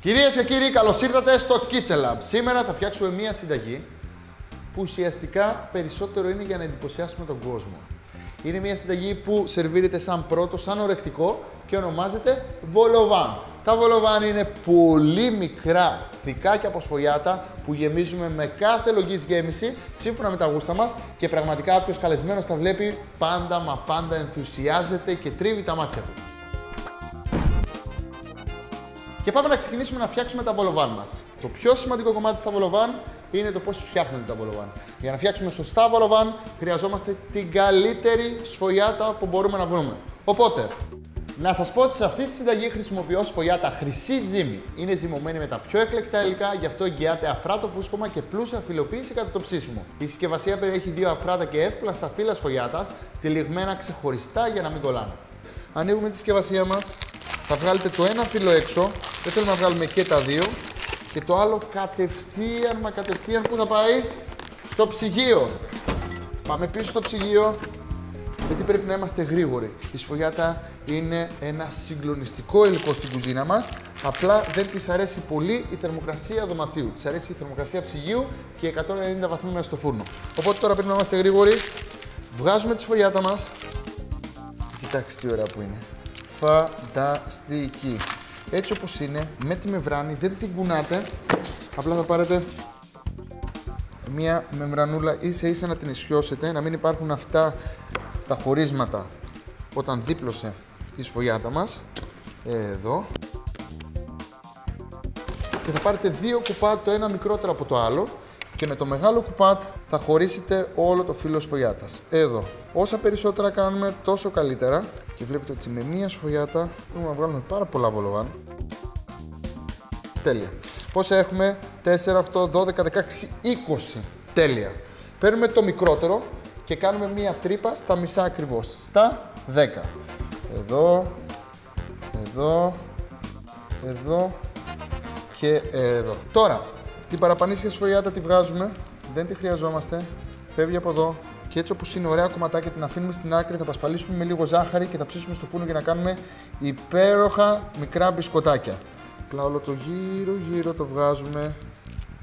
Κυρίες και κύριοι, καλώς ήρθατε στο Kitchen Lab. Σήμερα θα φτιάξουμε μία συνταγή που ουσιαστικά περισσότερο είναι για να εντυπωσιάσουμε τον κόσμο. Είναι μια συνταγή που σερβίρεται σαν πρώτο, σαν ορεκτικό και ονομάζεται βολοβάν. Τα βολοβάν είναι πολύ μικρά θικάκια από σφολιάτα που γεμίζουμε με κάθε λογής γέμιση σύμφωνα με τα γούστα μας και πραγματικά όποιος καλεσμένος τα βλέπει πάντα μα πάντα ενθουσιάζεται και τρίβει τα μάτια του. Και πάμε να ξεκινήσουμε να φτιάξουμε τα βολοβάν μας. Το πιο σημαντικό κομμάτι στα βολοβάν είναι το πώς φτιάχνονται τα βολοβάν. Για να φτιάξουμε σωστά βολοβάν, χρειαζόμαστε την καλύτερη σφολιάτα που μπορούμε να βρούμε. Οπότε, να σας πω ότι σε αυτή τη συνταγή χρησιμοποιώ σφολιάτα χρυσή ζύμη. Είναι ζυμωμένη με τα πιο εκλεκτά υλικά, γι' αυτό εγγυάται αφράτο φούσκωμα και πλούσια φιλοποίηση κατά το ψήσιμο. Η συσκευασία περιέχει δύο αφράτα και εύπλαστα φύλλα σφολιάτα, τυλιγμένα ξεχωριστά για να μην κολλάνε. Ανοίγουμε τη συσκευασία μας, θα βγάλετε το ένα φύλλο έξω, δεν θέλουμε να βγάλουμε και τα δύο και το άλλο κατευθείαν, μα κατευθείαν που θα πάει; Στο ψυγείο. Πάμε πίσω στο ψυγείο, γιατί πρέπει να είμαστε γρήγοροι. Η σφογιάτα είναι ένα συγκλονιστικό υλικό στην κουζίνα μας, απλά δεν της αρέσει πολύ η θερμοκρασία δωματίου. Της αρέσει η θερμοκρασία ψυγείου και 190 βαθμοί μέσα στο φούρνο. Οπότε τώρα πρέπει να είμαστε γρήγοροι. Βγάζουμε τη σφογιάτα μας. Κοιτάξτε τι ωραία που είναι. Φανταστική. Έτσι όπως είναι, με τη μεμβράνη, δεν την κουνάτε, απλά θα πάρετε μία μεμβρανούλα ίσα ίσα να την ισιώσετε, να μην υπάρχουν αυτά τα χωρίσματα όταν δίπλωσε η σφογιάτα μας, εδώ. Και θα πάρετε δύο κουπάτ, το ένα μικρότερο από το άλλο και με το μεγάλο κουπάτ θα χωρίσετε όλο το φύλλο σφογιάτας. Εδώ. Όσα περισσότερα κάνουμε, τόσο καλύτερα. Και βλέπετε ότι με μία σφογιάτα μπορούμε να βγάλουμε πάρα πολλά βολοβάν. Τέλεια. Πόσα έχουμε, 4, 8, 12, 16, 20. Τέλεια. Παίρνουμε το μικρότερο και κάνουμε μία τρύπα στα μισά ακριβώς. Στα 10. Εδώ, εδώ, εδώ και εδώ. Τώρα, την παραπανήσια σφογιάτα τη βγάζουμε, δεν τη χρειαζόμαστε, φεύγει από εδώ, και έτσι όπως είναι ωραία κομματάκια την αφήνουμε στην άκρη, θα πασπαλίσουμε με λίγο ζάχαρη και θα ψήσουμε στο φούρνο για να κάνουμε υπέροχα μικρά μπισκοτάκια. Απλά όλο το γύρω γύρω το βγάζουμε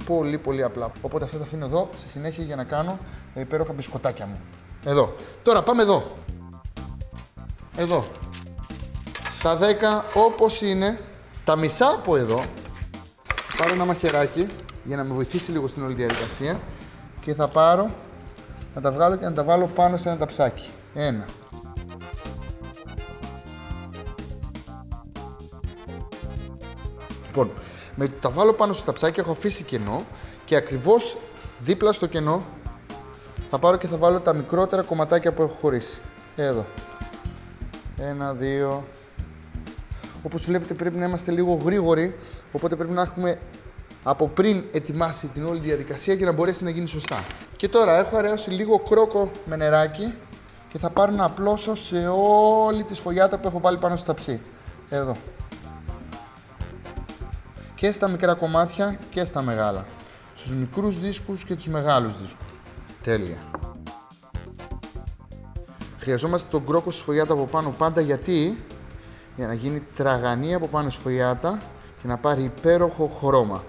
πολύ πολύ απλά. Οπότε αυτά τα αφήνω εδώ στη συνέχεια για να κάνω τα υπέροχα μπισκοτάκια μου. Εδώ. Τώρα πάμε εδώ. Εδώ. Τα 10 όπως είναι. Τα μισά από εδώ. Πάρω ένα μαχαιράκι για να με βοηθήσει λίγο στην όλη διαδικασία και θα πάρω να τα βγάλω και να τα βάλω πάνω σε ένα ταψάκι. Ένα. Λοιπόν, με τα βάλω πάνω στο ταψάκι έχω αφήσει κενό και ακριβώς δίπλα στο κενό θα πάρω και θα βάλω τα μικρότερα κομματάκια που έχω χωρίσει. Εδώ. Ένα, δύο. Όπως βλέπετε πρέπει να είμαστε λίγο γρήγοροι, οπότε πρέπει να έχουμε από πριν ετοιμάσει την όλη διαδικασία για να μπορέσει να γίνει σωστά. Και τώρα έχω αραιώσει λίγο κρόκο με νεράκι και θα πάρω να απλώσω σε όλη τη σφογιάτα που έχω βάλει πάνω στο ταψί. Εδώ. Και στα μικρά κομμάτια και στα μεγάλα. Στους μικρούς δίσκους και τους μεγάλους δίσκους. Τέλεια. Χρειαζόμαστε τον κρόκο στη σφογιάτα από πάνω πάντα γιατί; Για να γίνει τραγανή από πάνω σφογιάτα και να πάρει υπέροχο χρώμα.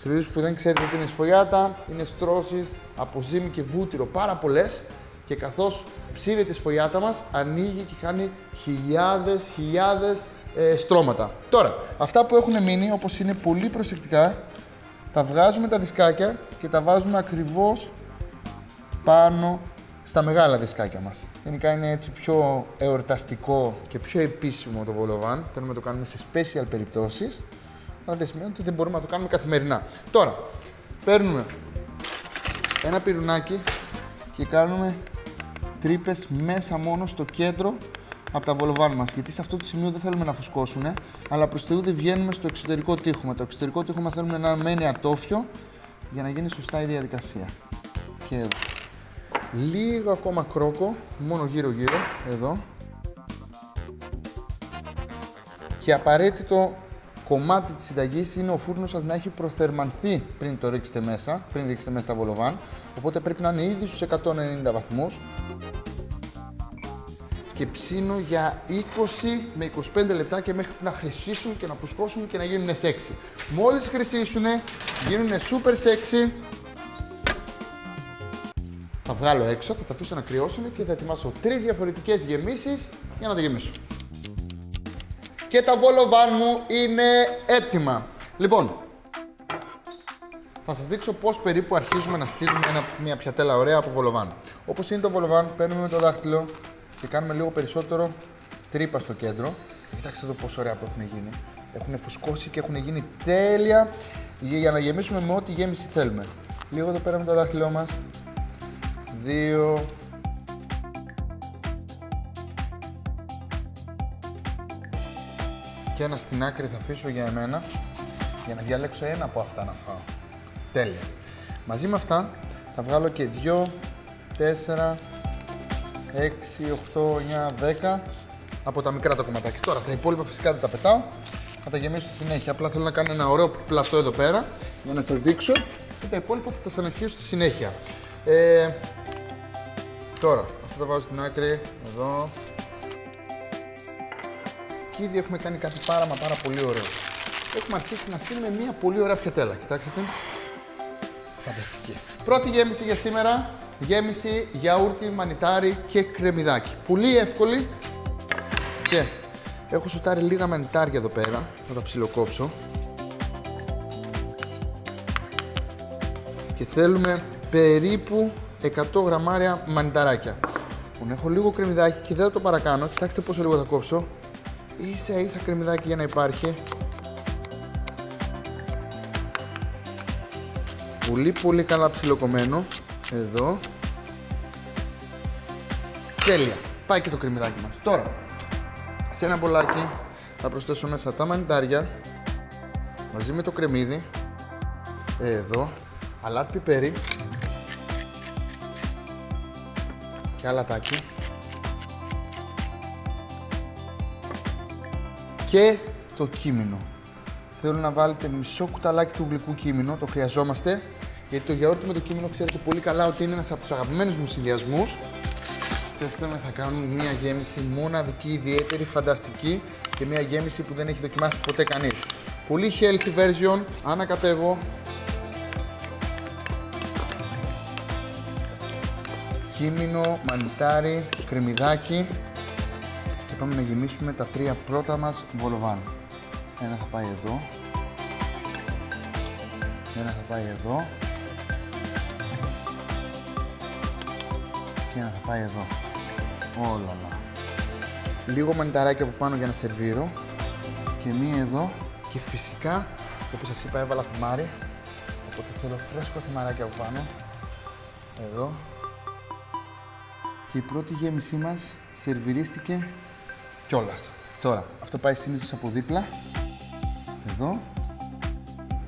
Σε περίπτωση που δεν ξέρετε τι είναι σφογιάτα, είναι στρώσεις από ζύμη και βούτυρο πάρα πολλές και καθώς ψήνεται η σφογιάτα μας, ανοίγει και κάνει χιλιάδες χιλιάδες ε, στρώματα. Τώρα, αυτά που έχουν μείνει, όπως είναι πολύ προσεκτικά, τα βγάζουμε τα δισκάκια και τα βάζουμε ακριβώς πάνω στα μεγάλα δισκάκια μας. Γενικά είναι έτσι πιο εορταστικό και πιο επίσημο το βολοβάν. Θέλουμε να το κάνουμε σε special περιπτώσεις αλλά δεν σημαίνει ότι δεν μπορούμε να το κάνουμε καθημερινά. Τώρα, παίρνουμε ένα πυρουνάκι και κάνουμε τρύπες μέσα μόνο στο κέντρο από τα βολοβάν μας. Γιατί σε αυτό το σημείο δεν θέλουμε να φουσκώσουν, αλλά προς Θεού δεν βγαίνουμε στο εξωτερικό τείχο. Το εξωτερικό τείχο θέλουμε να μένει ατόφιο για να γίνει σωστά η διαδικασία. Και εδώ. Λίγο ακόμα κρόκο, μόνο γύρω γύρω, εδώ. Και απαραίτητο κομμάτι της συνταγής είναι ο φούρνος σας να έχει προθερμανθεί πριν το ρίξετε μέσα, πριν ρίξετε μέσα τα βολοβάν. Οπότε πρέπει να είναι ήδη στους 190 βαθμούς. και ψήνω για 20 με 25 λεπτά και μέχρι να χρυσίσουν και να φουσκώσουν και να γίνουν σεξι. Μόλις χρυσίσουν, γίνουν super sexy. Θα βγάλω έξω, θα τα αφήσω να κρυώσουν και θα ετοιμάσω τρεις διαφορετικές γεμίσεις για να τα γεμίσω. Και τα βολοβάν μου είναι έτοιμα. Λοιπόν, θα σας δείξω πώς περίπου αρχίζουμε να στείλουμε ένα, μια πιατέλα ωραία από βολοβάν. Όπως είναι το βολοβάν, παίρνουμε με το δάχτυλο και κάνουμε λίγο περισσότερο τρύπα στο κέντρο. Κοιτάξτε εδώ πόσο ωραία που έχουν γίνει. Έχουν φουσκώσει και έχουν γίνει τέλεια για να γεμίσουμε με ό,τι γέμιση θέλουμε. Λίγο εδώ πέρα με το δάχτυλό μας. Δύο. Και ένα στην άκρη θα αφήσω για εμένα για να διαλέξω ένα από αυτά να φάω. Τέλεια. Μαζί με αυτά θα βγάλω και 2, 4, 6, 8, 9, 10 από τα μικρά τα κομματάκια. Τώρα τα υπόλοιπα φυσικά δεν τα πετάω. Θα τα γεμίσω στη συνέχεια. Απλά θέλω να κάνω ένα ωραίο πλατό εδώ πέρα για να σας δείξω και τα υπόλοιπα θα τα συνεχίσω στη συνέχεια. Ε, τώρα, αυτό το βάζω στην άκρη, εδώ. Και ήδη έχουμε κάνει κάτι πάρα μα πάρα πολύ ωραίο. Έχουμε αρχίσει να στείλουμε μια πολύ ωραία πιατέλα. Κοιτάξτε την. Φανταστική. Πρώτη γέμιση για σήμερα. Γέμιση γιαούρτι, μανιτάρι και κρεμμυδάκι. Πολύ εύκολη. Και έχω σουτάρει λίγα μανιτάρια εδώ πέρα. Θα τα ψιλοκόψω. Και θέλουμε περίπου 100 γραμμάρια μανιταράκια. Λοιπόν, έχω λίγο κρεμμυδάκι και δεν θα το παρακάνω. Κοιτάξτε πόσο λίγο θα κόψω. Ίσα ίσα κρεμμυδάκι για να υπάρχει. Πολύ πολύ καλά ψιλοκομμένο. Εδώ. Τέλεια. Πάει και το κρεμμυδάκι μας. Τώρα, σε ένα μπολάκι θα προσθέσω μέσα τα μανιτάρια μαζί με το κρεμμύδι. Εδώ. Αλάτι πιπέρι. Και αλατάκι. Και το κίμινο. Θέλω να βάλετε μισό κουταλάκι του γλυκού κίμινο, το χρειαζόμαστε γιατί το γιαούρτι με το κείμενο ξέρετε πολύ καλά ότι είναι ένας από τους αγαπημένους μου συνδυασμούς. Πιστέψτε με, θα κάνουν μια γέμιση μοναδική, ιδιαίτερη, φανταστική και μια γέμιση που δεν έχει δοκιμάσει ποτέ κανείς. Πολύ healthy version, ανακατεύω. Κίμινο, μανιτάρι, κρεμμυδάκι και πάμε να γεμίσουμε τα τρία πρώτα μας βολοβάν. Ένα θα πάει εδώ. Ένα θα πάει εδώ. και ένα θα πάει εδώ. Όλα. Λίγο μανιταράκι από πάνω για να σερβίρω. Και μία εδώ. Και φυσικά, όπως σας είπα, έβαλα θυμάρι. Οπότε θέλω φρέσκο θυμαράκι από πάνω. Εδώ. Και η πρώτη γέμισή μας σερβιρίστηκε κιόλας. Τώρα, αυτό πάει συνήθως από δίπλα. Εδώ.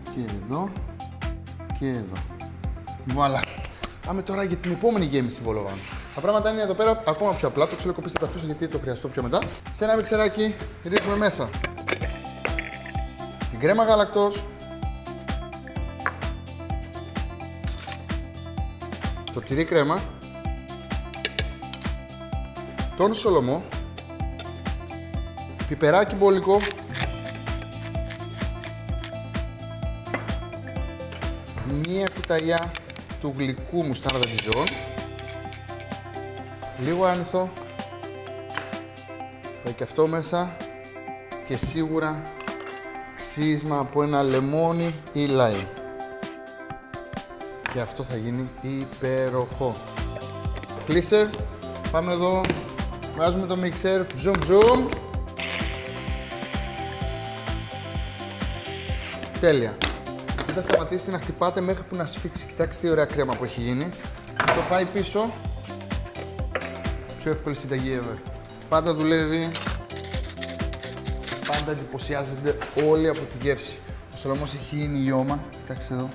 Και εδώ. Και εδώ. Βουαλά. Πάμε τώρα για την επόμενη γέμιση βολοβάν. Τα πράγματα είναι εδώ πέρα ακόμα πιο απλά. Το ξυλοκοπήστε τα αφήσω γιατί το χρειαστώ πιο μετά. Σε ένα μιξεράκι ρίχνουμε μέσα την κρέμα γάλακτος, το τυρί κρέμα, τον σολομό, πιπεράκι μπόλικο, μία κουταλιά του γλυκού μουστάρδα διζών, λίγο άνηθο, πάει και αυτό μέσα και σίγουρα ξύσμα από ένα λεμόνι ή λάι. Και αυτό θα γίνει υπέροχο. Κλείσε, πάμε εδώ, βάζουμε το μίξερ, zoom zoom. Τέλεια. Δεν θα σταματήσετε να χτυπάτε μέχρι που να σφίξει. Κοιτάξτε τι ωραία κρέμα που έχει γίνει. Το πάει πίσω. Πιο εύκολη συνταγή ever. Πάντα δουλεύει. Πάντα εντυπωσιάζεται όλοι από τη γεύση. Ο Σολομός έχει γίνει λιώμα. Κοιτάξτε εδώ.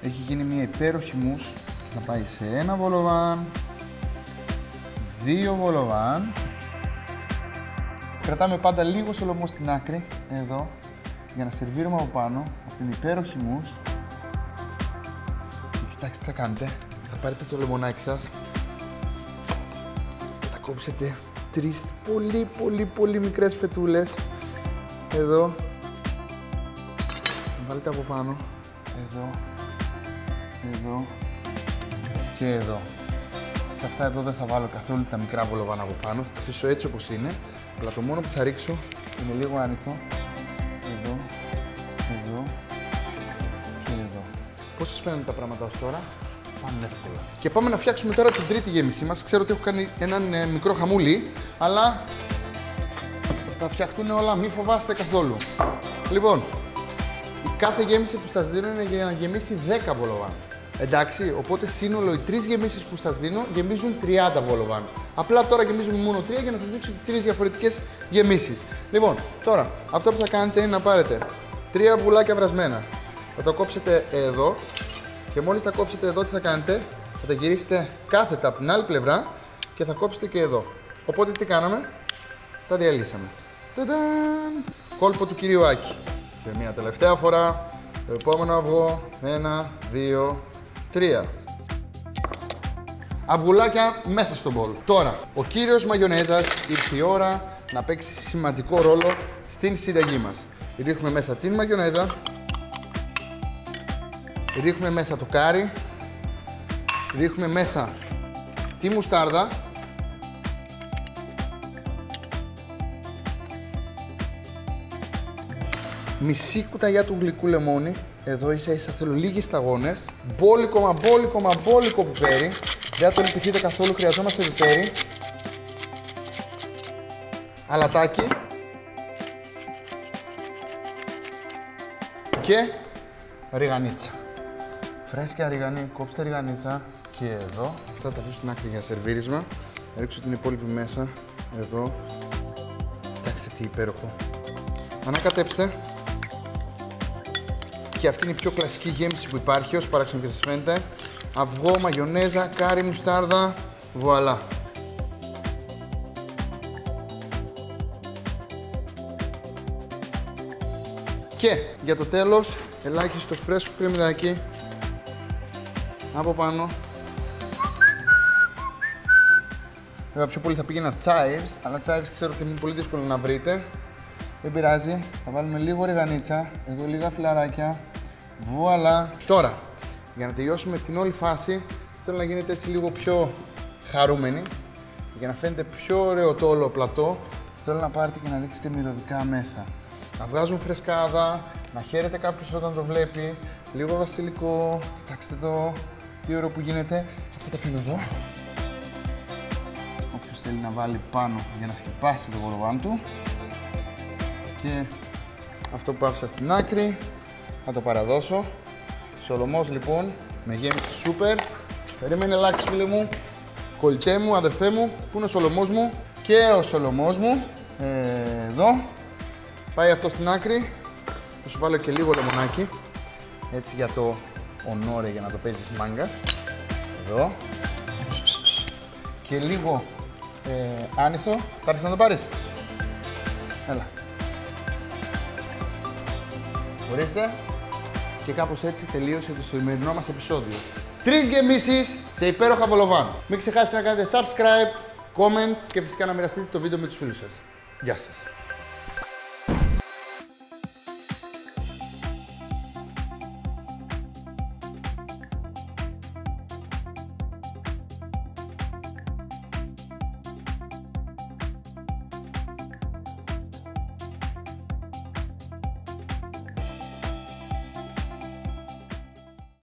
Έχει γίνει μια υπέροχη μους. Θα πάει σε ένα βολοβάν. Δύο βολοβάν. Κρατάμε πάντα λίγο σολομός στην άκρη. Εδώ για να σερβίρουμε από πάνω από την υπέροχη μους και κοιτάξτε τι θα κάνετε θα πάρετε το λεμονάκι σας και θα κόψετε τρεις πολύ πολύ πολύ μικρές φετούλες. Εδώ. Βάλτε από πάνω. Εδώ. Εδώ. Και εδώ. Σε αυτά εδώ δεν θα βάλω καθόλου τα μικρά βολοβάνα από πάνω. Θα τα αφήσω έτσι όπως είναι. Αλλά το μόνο που θα ρίξω είναι λίγο άνηθο. Πώς σας φαίνονται τα πράγματα ως τώρα; Πανεύκολα. Και πάμε να φτιάξουμε τώρα την τρίτη γέμισή μας. Ξέρω ότι έχω κάνει έναν ε, μικρό χαμούλι, αλλά θα φτιαχτούν όλα, μη φοβάστε καθόλου. Λοιπόν, η κάθε γέμιση που σας δίνω είναι για να γεμίσει 10 βολοβάν. Εντάξει, οπότε σύνολο οι τρεις γεμίσεις που σας δίνω γεμίζουν 30 βόλοβαν. Απλά τώρα γεμίζουν μόνο 3 για να σας δείξω τις τρεις διαφορετικές γεμίσεις. Λοιπόν, τώρα αυτό που θα κάνετε είναι να πάρετε τρία βουλάκια βρασμένα. Θα το κόψετε εδώ και μόλις τα κόψετε εδώ, τι θα κάνετε, θα τα γυρίσετε κάθετα από την άλλη πλευρά και θα κόψετε και εδώ. Οπότε τι κάναμε, τα διαλύσαμε. Ταντάν! Κόλπο του κυρίου Άκη. Και μια τελευταία φορά, το επόμενο αυγό, ένα, δύο, τρία. Αυγουλάκια μέσα στο μπολ. Τώρα, ο κύριος μαγιονέζας ήρθε η ώρα να παίξει σημαντικό ρόλο στην συνταγή μας. Ρίχνουμε μέσα την μαγιονέζα. Ρίχνουμε μέσα το κάρι. Ρίχνουμε μέσα τη μουστάρδα. Μισή κουταλιά του γλυκού λεμόνι εδώ ίσα ίσα θέλω λίγες σταγόνες. Μπόλικο μα μπόλικο μα μπόλικο πιπέρι. Δεν θα το λυπηθείτε καθόλου, χρειαζόμαστε πιπέρι. Αλατάκι. Και ριγανίτσα. Φρέσκια ριγανί, κόψτε ριγανίτσα. Και εδώ. Αυτά τα αφήσω στην άκρη για σερβίρισμα. Ρίξω την υπόλοιπη μέσα. Εδώ. Κοιτάξτε τι υπέροχο. Ανακατέψτε. Και αυτή είναι η πιο κλασική γέμιση που υπάρχει, όσο παράξενο και σας φαίνεται. Αυγό, μαγιονέζα, κάρι, μουστάρδα, βουαλά. Και για το τέλος, ελάχιστο φρέσκο κρεμμυδάκι από πάνω. Βέβαια πιο πολύ θα πήγαινα chives, αλλά chives ξέρω ότι είναι πολύ δύσκολο να βρείτε. Δεν πειράζει. Θα βάλουμε λίγο ρεγανίτσα. Εδώ λίγα φιλαράκια. Βουαλά. Τώρα, για να τελειώσουμε την όλη φάση, θέλω να γίνετε έτσι λίγο πιο χαρούμενοι. Για να φαίνεται πιο ωραίο το όλο πλατό, θέλω να πάρετε και να ρίξετε μυρωδικά μέσα. Να βγάζουν φρεσκάδα, να χαίρεται κάποιος όταν το βλέπει. Λίγο βασιλικό. Κοιτάξτε εδώ τι ωραίο που γίνεται. Αυτό το αφήνω εδώ. Όποιος θέλει να βάλει πάνω για να σκεπάσει το γορβάν του και αυτό που άφησα στην άκρη θα το παραδώσω. Σολομός λοιπόν με γέμιση σούπερ. Περίμενε λάξη φίλε μου. Κολλητέ μου, αδερφέ μου, που είναι ο Σολομός μου; Και ο Σολομός μου. Ε, εδώ. Πάει αυτό στην άκρη. Θα σου βάλω και λίγο λεμονάκι. Έτσι για το ονόρε για να το παίζεις μάγκας. Εδώ. Και λίγο ε, άνηθο. Θα να το πάρεις. Έλα. Ορίστε. Και κάπως έτσι τελείωσε το σημερινό μας επεισόδιο. Τρεις γεμίσεις σε υπέροχα βολοβάν. Μην ξεχάσετε να κάνετε subscribe, comment και φυσικά να μοιραστείτε το βίντεο με τους φίλους σας. Γεια σας.